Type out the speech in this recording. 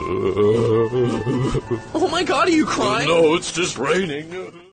Oh my god, are you crying? No, it's just raining.